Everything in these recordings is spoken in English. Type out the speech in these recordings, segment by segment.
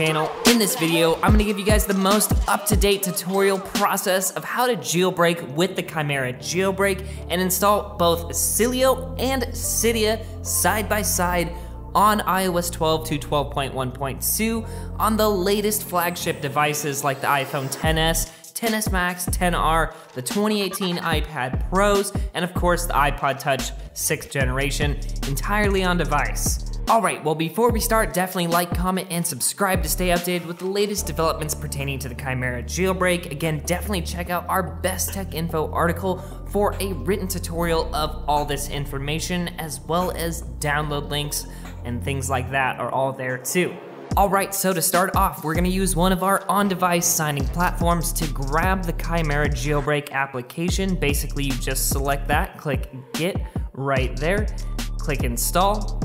channel. In this video, I'm gonna give you guys the most up-to-date tutorial process of how to jailbreak with the Chimera jailbreak and install both Sileo and Cydia side by side on iOS 12 to 12.1.2 on the latest flagship devices like the iPhone XS, 10s Max, XR, the 2018 iPad Pros, and of course the iPod Touch 6th generation, entirely on device. Alright, well before we start, definitely like, comment, and subscribe to stay updated with the latest developments pertaining to the Chimera jailbreak. Again, definitely check out our best tech info article for a written tutorial of all this information, as well as download links and things like that are all there too. Alright, so to start off, we're gonna use one of our on-device signing platforms to grab the Chimera jailbreak application. Basically, you just select that, click Get right there, click Install,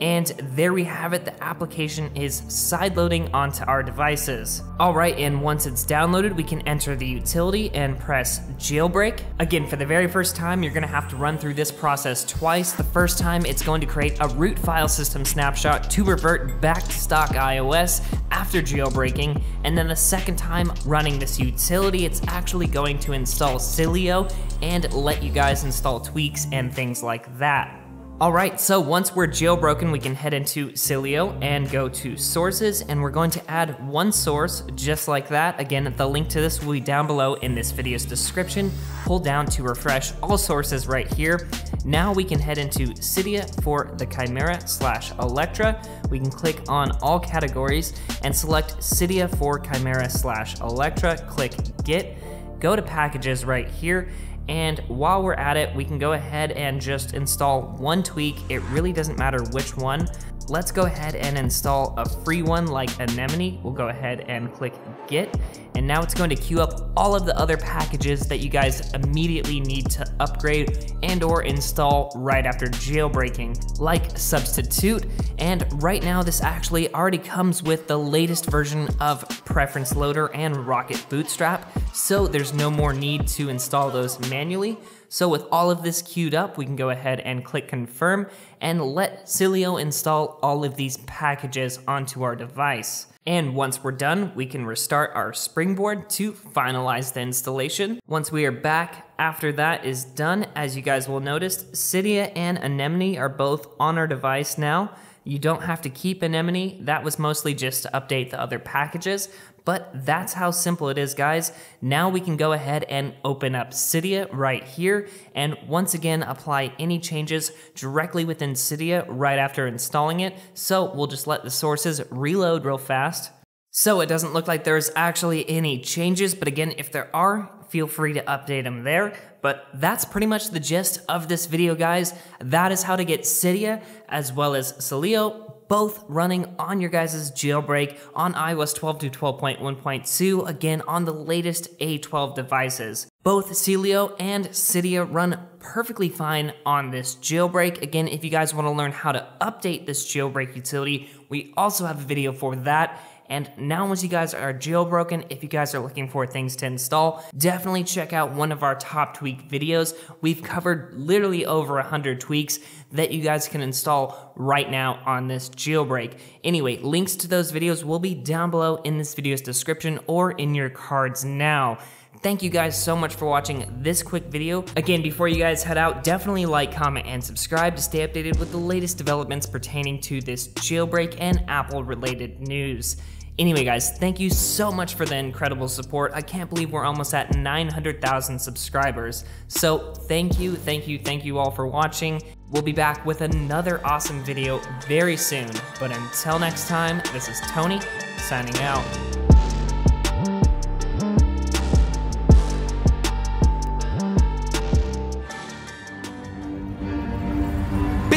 and there we have it, the application is sideloading onto our devices. All right, and once it's downloaded, we can enter the utility and press jailbreak. Again, for the very first time, you're gonna have to run through this process twice. The first time, it's going to create a root file system snapshot to revert back to stock iOS after jailbreaking, and then the second time running this utility, it's actually going to install Sileo and let you guys install tweaks and things like that. All right, so once we're jailbroken, we can head into Sileo and go to sources, and we're going to add one source just like that. Again, the link to this will be down below in this video's description. Pull down to refresh all sources right here. Now we can head into Cydia for the Chimera slash Electra. We can click on all categories and select Cydia for Chimera slash Electra, click Get, go to packages right here, and while we're at it, we can go ahead and just install one tweak. It really doesn't matter which one. Let's go ahead and install a free one like Anemone. We'll go ahead and click Get. And now it's going to queue up all of the other packages that you guys immediately need to upgrade and or install right after jailbreaking, like Substitute. And right now, this actually already comes with the latest version of Preference Loader and Rocket Bootstrap, so there's no more need to install those manually. So with all of this queued up, we can go ahead and click confirm and let Sileo install all of these packages onto our device. And once we're done, we can restart our springboard to finalize the installation. Once we are back, after that is done, as you guys will notice, Cydia and Anemone are both on our device now. You don't have to keep Anemone. That was mostly just to update the other packages, but that's how simple it is, guys. Now we can go ahead and open up Cydia right here, and once again, apply any changes directly within Cydia right after installing it. So we'll just let the sources reload real fast. So it doesn't look like there's actually any changes, but again, if there are, feel free to update them there. But that's pretty much the gist of this video, guys. That is how to get Cydia as well as Sileo both running on your guys' jailbreak on iOS 12 to 12.1.2, again on the latest A12 devices. Both Sileo and Cydia run perfectly fine on this jailbreak. Again, if you guys want to learn how to update this jailbreak utility, we also have a video for that. And now once you guys are jailbroken, if you guys are looking for things to install, definitely check out one of our top tweak videos. We've covered literally over 100 tweaks that you guys can install right now on this jailbreak. Anyway, links to those videos will be down below in this video's description or in your cards now. Thank you guys so much for watching this quick video. Again, before you guys head out, definitely like, comment, and subscribe to stay updated with the latest developments pertaining to this jailbreak and Apple related news. Anyway, guys, thank you so much for the incredible support. I can't believe we're almost at 900,000 subscribers. So thank you, thank you, thank you all for watching. We'll be back with another awesome video very soon. But until next time, this is Tony, signing out.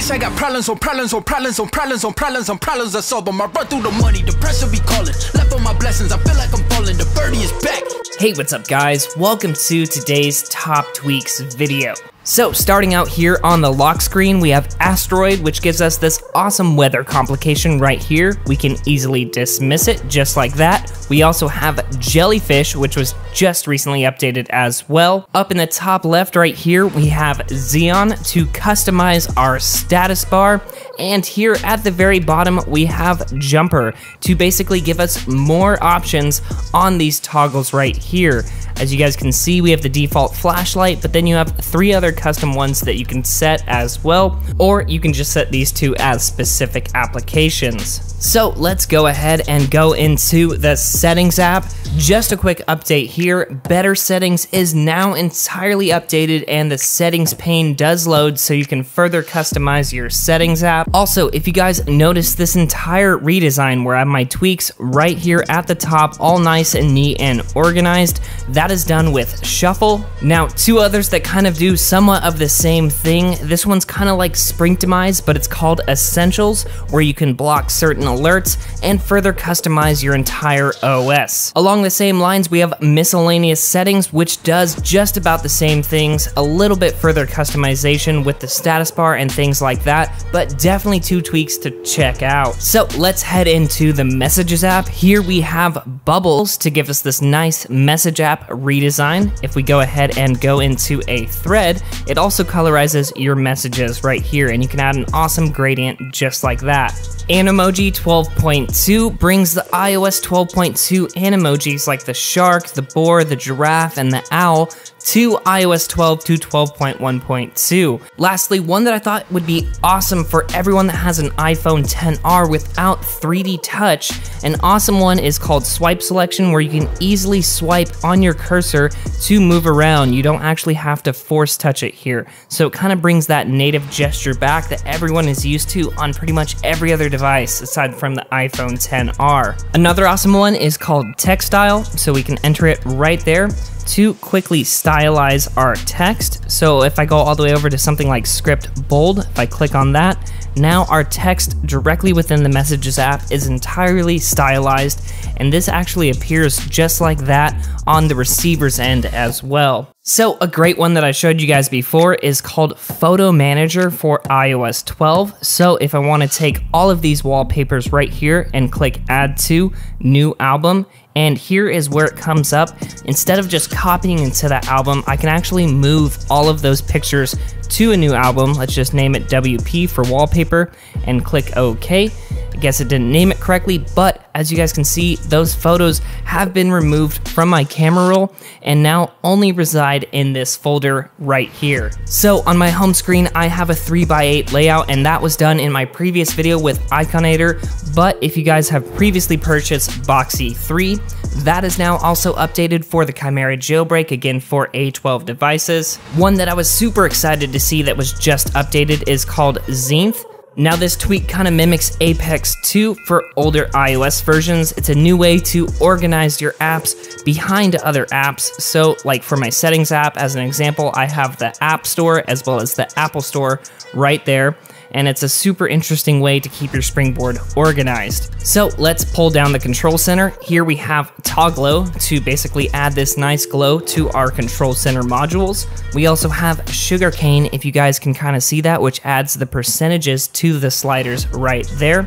Bitch, I got problems on problems on problems on problems on problems on problems I solve them. I run through the money, the pressure be calling. Left on my blessings, I feel like I'm falling. The birdie is back. Hey, what's up guys? Welcome to today's Top Tweaks video. So, starting out here on the lock screen, we have Asteroid, which gives us this awesome weather complication right here. We can easily dismiss it just like that. We also have Jellyfish, which was just recently updated as well. Up in the top left right here, we have Xeon to customize our status bar. And here at the very bottom, we have Jumper to basically give us more options on these toggles right here. As you guys can see, we have the default flashlight, but then you have three other custom ones that you can set as well, or you can just set these two as specific applications. So let's go ahead and go into the settings app. Just a quick update here, better settings is now entirely updated and the settings pane does load so you can further customize your settings app. Also, if you guys notice this entire redesign where I have my tweaks right here at the top, all nice and neat and organized, that is done with Shuffle. Now, two others that kind of do somewhat of the same thing. This one's kind of like Springtomize, but it's called Essentials, where you can block certain alerts and further customize your entire OS. Along the same lines, we have miscellaneous settings, which does just about the same things, a little bit further customization with the status bar and things like that, but definitely two tweaks to check out. So let's head into the messages app. Here we have Bubbles to give us this nice message app redesign. If we go ahead and go into a thread, it also colorizes your messages right here, and you can add an awesome gradient just like that. Animoji 12.2 brings the iOS 12.2 animojis like the shark, the boar, the giraffe, and the owl to iOS 12 to 12.1.2. Lastly, one that I thought would be awesome for everyone that has an iPhone XR without 3D touch. An awesome one is called Swipe Selection, where you can easily swipe on your cursor to move around. You don't actually have to force touch it here. So it kind of brings that native gesture back that everyone is used to on pretty much every other device aside from the iPhone XR. Another awesome one is called Textile, so we can enter it right there to quickly stylize our text. So if I go all the way over to something like script bold, if I click on that, now our text directly within the Messages app is entirely stylized, and this actually appears just like that on the receiver's end as well. So a great one that I showed you guys before is called Photo Manager for iOS 12. So if I want to take all of these wallpapers right here and click Add to New Album, and here is where it comes up. Instead of just copying into that album, I can actually move all of those pictures to a new album. Let's just name it WP for wallpaper and click OK. I guess it didn't name it correctly, but as you guys can see, those photos have been removed from my camera roll and now only reside in this folder right here. So on my home screen, I have a 3x8 layout and that was done in my previous video with Iconator, but if you guys have previously purchased Boxy 3, that is now also updated for the Chimera jailbreak, again for A12 devices. One that I was super excited to see that was just updated is called Zenith. Now this tweak kind of mimics Apex 2 for older iOS versions. It's a new way to organize your apps behind other apps. So like for my settings app, as an example, I have the App Store as well as the Apple Store right there and it's a super interesting way to keep your springboard organized. So let's pull down the control center. Here we have Togglow to basically add this nice glow to our control center modules. We also have Sugarcane, if you guys can kind of see that, which adds the percentages to the sliders right there.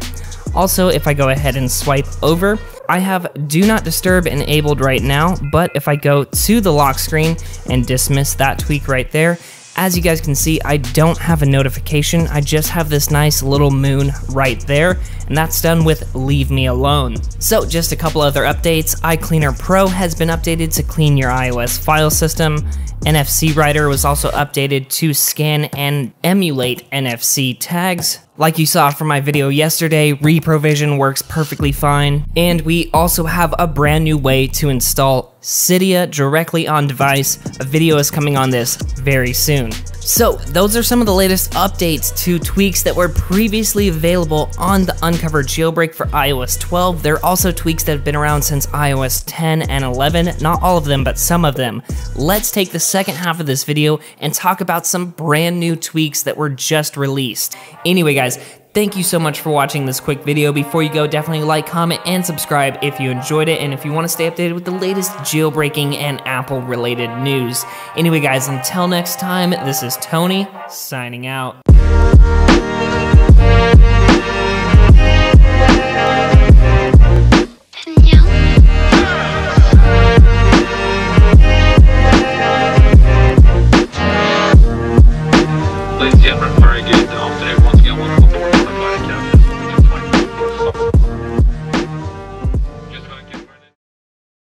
Also, if I go ahead and swipe over, I have Do Not Disturb enabled right now, but if I go to the lock screen and dismiss that tweak right there, as you guys can see, I don't have a notification, I just have this nice little moon right there, and that's done with Leave Me Alone. So just a couple other updates, iCleaner Pro has been updated to clean your iOS file system, NFC Writer was also updated to scan and emulate NFC tags. Like you saw from my video yesterday, ReproVision works perfectly fine. And we also have a brand new way to install Cydia directly on device. A video is coming on this very soon. So those are some of the latest updates to tweaks that were previously available on the Uncovered jailbreak for iOS 12. There are also tweaks that have been around since iOS 10 and 11, not all of them, but some of them. Let's take the second half of this video and talk about some brand new tweaks that were just released. Anyway guys, Thank you so much for watching this quick video. Before you go, definitely like, comment, and subscribe if you enjoyed it, and if you want to stay updated with the latest jailbreaking and Apple related news. Anyway, guys, until next time, this is Tony signing out.